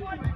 one.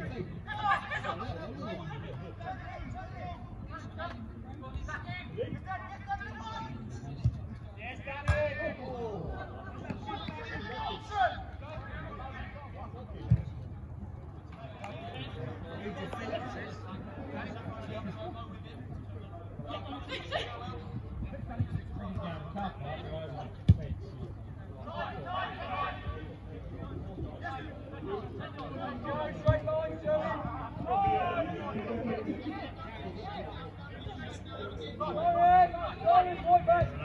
everything. Go!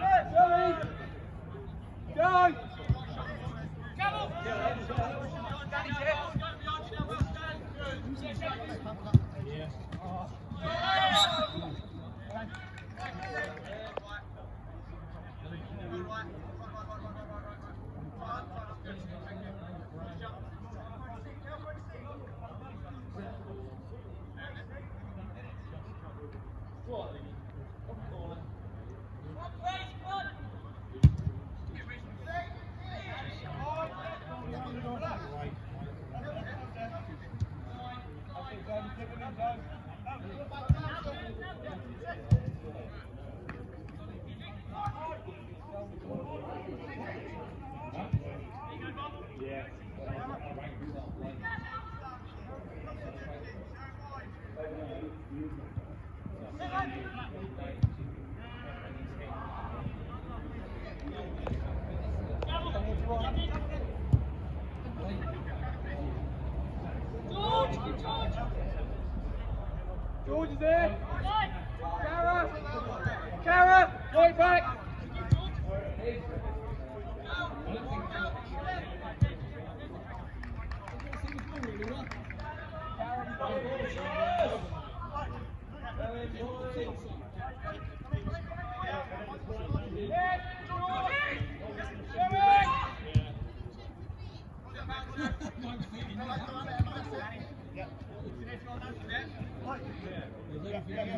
George there. Kara. Kara. Right back. Danny,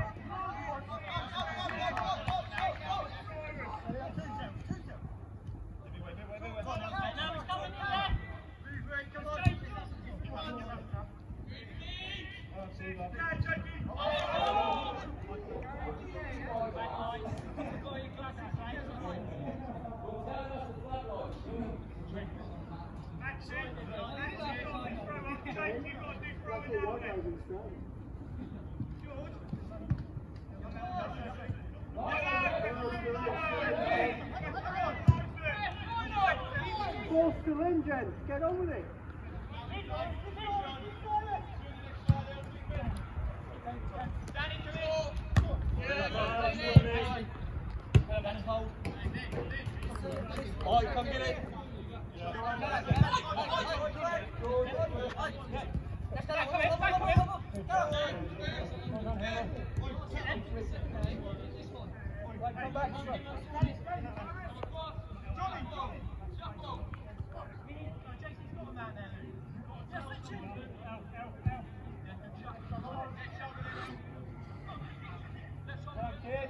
Still in, gents. Get on with it. Come get. Come back, come back. Right, kid.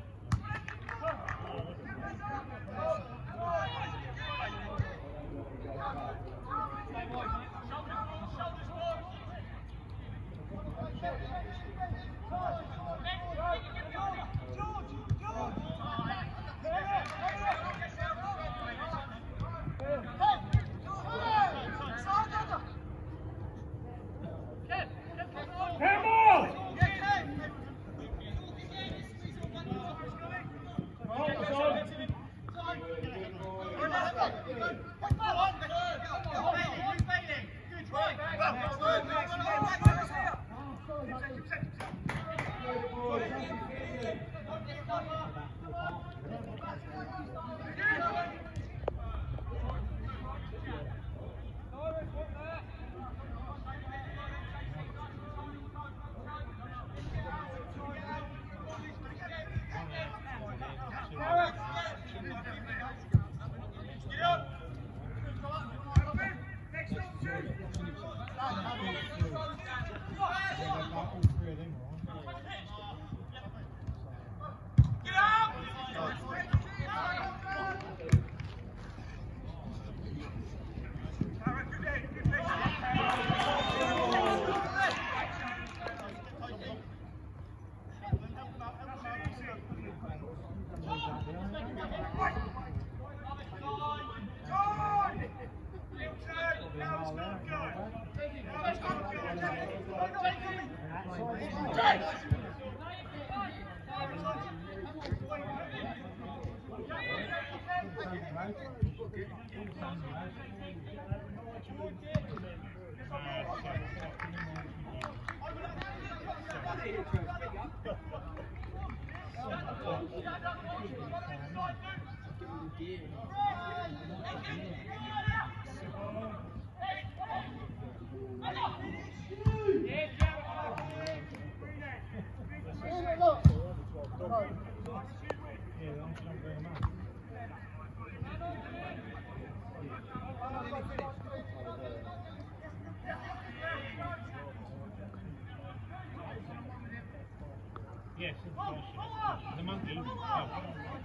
Yes, the monkey. Oh.